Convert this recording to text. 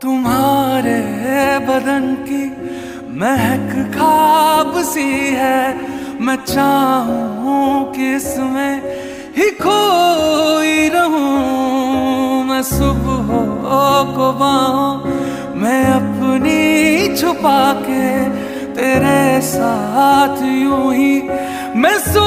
तुम्हारे बदन की महक खाब सी है। मैं चाहूँ कि इसमें ही खोई रहूँ। मैं सुबह को बाहों मैं अपनी छुपा के तेरे साथ यूँ ही मैं सु